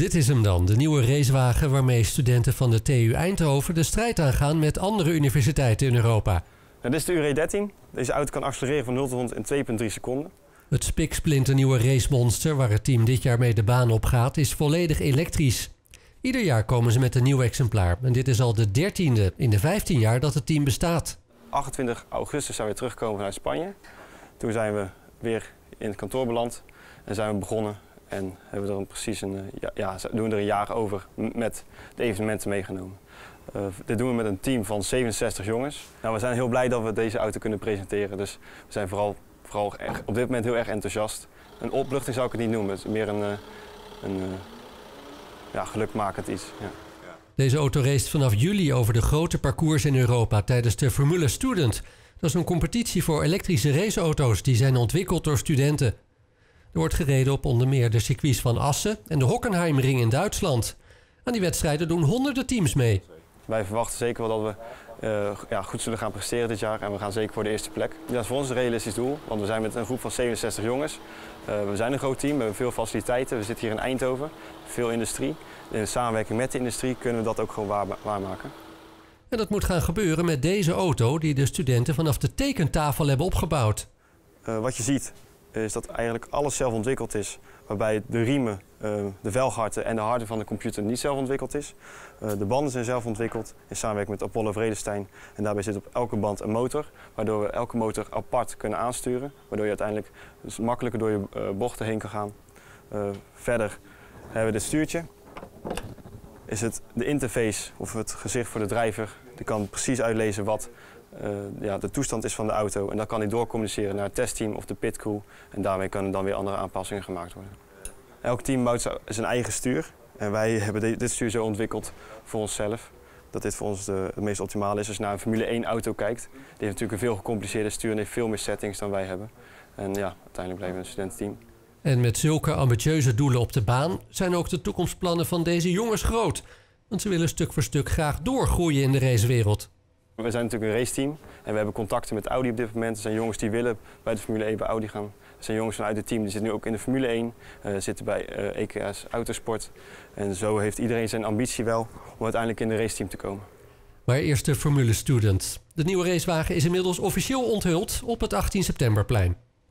Dit is hem dan, de nieuwe racewagen waarmee studenten van de TU Eindhoven de strijd aangaan met andere universiteiten in Europa. Nou, dit is de URE 13. Deze auto kan accelereren van 0 tot 100 in 2,3 seconden. Het spiksplinternieuwe racemonster waar het team dit jaar mee de baan op gaat is volledig elektrisch. Ieder jaar komen ze met een nieuw exemplaar en dit is al de dertiende in de 15 jaar dat het team bestaat. 28 augustus zijn we teruggekomen vanuit Spanje. Toen zijn we weer in het kantoor beland en zijn we begonnen en hebben we er een precies een, eh, ja, ja, doen er een jaar over met de evenementen meegenomen. Uh, dit doen we met een team van 67 jongens. Nou, we zijn heel blij dat we deze auto kunnen presenteren. Dus we zijn vooral, vooral op dit moment heel erg enthousiast. Een opluchting zou ik het niet noemen. Het is meer een, eh, een ja, gelukmakend iets. Ja. Deze auto race vanaf juli over de grote parcours in Europa tijdens de Formule Student. Dat is een competitie voor elektrische raceauto's die zijn ontwikkeld door studenten. Er wordt gereden op onder meer de circuits van Assen en de Hockenheimring in Duitsland. Aan die wedstrijden doen honderden teams mee. Wij verwachten zeker wel dat we uh, ja, goed zullen gaan presteren dit jaar en we gaan zeker voor de eerste plek. Dat is voor ons een realistisch doel, want we zijn met een groep van 67 jongens. Uh, we zijn een groot team, we hebben veel faciliteiten. We zitten hier in Eindhoven, veel industrie. In samenwerking met de industrie kunnen we dat ook gewoon waar, waarmaken. En dat moet gaan gebeuren met deze auto die de studenten vanaf de tekentafel hebben opgebouwd. Uh, wat je ziet is dat eigenlijk alles zelf ontwikkeld is. Waarbij de riemen, uh, de velgarten en de harde van de computer niet zelf ontwikkeld is. Uh, de banden zijn zelf ontwikkeld in samenwerking met Apollo Vredestein. En daarbij zit op elke band een motor, waardoor we elke motor apart kunnen aansturen. Waardoor je uiteindelijk dus makkelijker door je bochten heen kan gaan. verder hebben we dit stuurtje. Is het de interface of het gezicht voor de drijver. Die kan precies uitlezen wat uh, ja, de toestand is van de auto. En dan kan hij doorcommuniceren naar het testteam of de pitcrew. En daarmee kunnen dan weer andere aanpassingen gemaakt worden. Elk team bouwt zijn eigen stuur. En wij hebben dit stuur zo ontwikkeld voor onszelf. Dat dit voor ons de, de meest optimale is. Als je naar een Formule 1 auto kijkt, die heeft natuurlijk een veel gecompliceerder stuur en heeft veel meer settings dan wij hebben. En ja, uiteindelijk blijven we een studententeam. En met zulke ambitieuze doelen op de baan zijn ook de toekomstplannen van deze jongens groot. Want ze willen stuk voor stuk graag doorgroeien in de racewereld. We zijn natuurlijk een raceteam en we hebben contacten met Audi op dit moment. Er zijn jongens die willen bij de Formule 1 bij Audi gaan. Er zijn jongens vanuit het team die zitten nu ook in de Formule 1, uh, eh, zitten bij uh, eh, EKS Autosport. En zo heeft iedereen zijn ambitie wel om uiteindelijk in de raceteam te komen. Maar eerst de Formule Student. De nieuwe racewagen is inmiddels officieel onthuld op het 18 septemberplein.